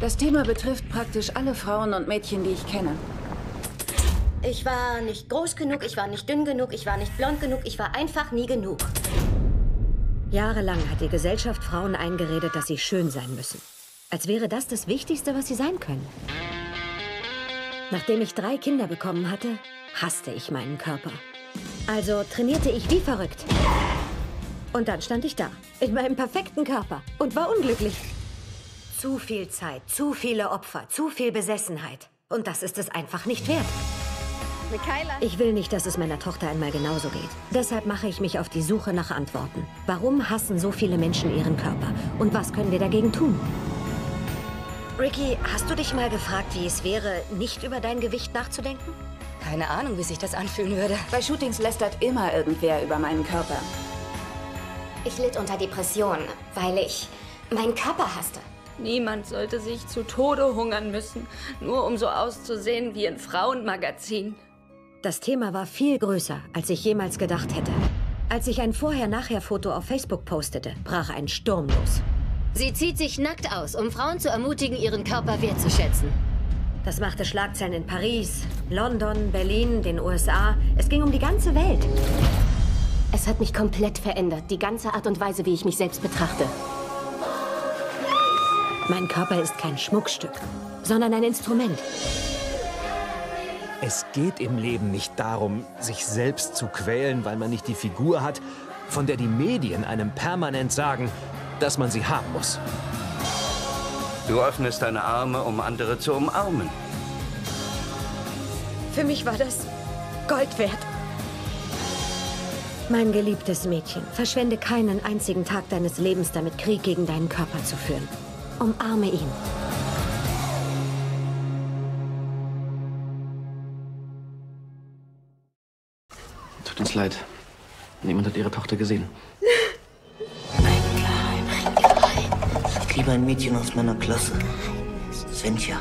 Das Thema betrifft praktisch alle Frauen und Mädchen, die ich kenne. Ich war nicht groß genug, ich war nicht dünn genug, ich war nicht blond genug, ich war einfach nie genug. Jahrelang hat die Gesellschaft Frauen eingeredet, dass sie schön sein müssen. Als wäre das das Wichtigste, was sie sein können. Nachdem ich drei Kinder bekommen hatte, hasste ich meinen Körper. Also trainierte ich wie verrückt. Und dann stand ich da, in meinem perfekten Körper und war unglücklich. Zu viel Zeit, zu viele Opfer, zu viel Besessenheit. Und das ist es einfach nicht wert. Michaela. Ich will nicht, dass es meiner Tochter einmal genauso geht. Deshalb mache ich mich auf die Suche nach Antworten. Warum hassen so viele Menschen ihren Körper? Und was können wir dagegen tun? Ricky, hast du dich mal gefragt, wie es wäre, nicht über dein Gewicht nachzudenken? Keine Ahnung, wie sich das anfühlen würde. Bei Shootings lästert immer irgendwer über meinen Körper. Ich litt unter Depressionen, weil ich meinen Körper hasste. Niemand sollte sich zu Tode hungern müssen, nur um so auszusehen wie ein Frauenmagazin. Das Thema war viel größer, als ich jemals gedacht hätte. Als ich ein Vorher-Nachher-Foto auf Facebook postete, brach ein Sturm los. Sie zieht sich nackt aus, um Frauen zu ermutigen, ihren Körper wertzuschätzen. Das machte Schlagzeilen in Paris, London, Berlin, den USA. Es ging um die ganze Welt. Es hat mich komplett verändert, die ganze Art und Weise, wie ich mich selbst betrachte. Mein Körper ist kein Schmuckstück, sondern ein Instrument. Es geht im Leben nicht darum, sich selbst zu quälen, weil man nicht die Figur hat, von der die Medien einem permanent sagen, dass man sie haben muss. Du öffnest deine Arme, um andere zu umarmen. Für mich war das Gold wert. Mein geliebtes Mädchen, verschwende keinen einzigen Tag deines Lebens damit, Krieg gegen deinen Körper zu führen. Umarme ihn. Tut uns leid. Niemand hat ihre Tochter gesehen. Lieber ein Mädchen aus meiner Klasse. Svenja.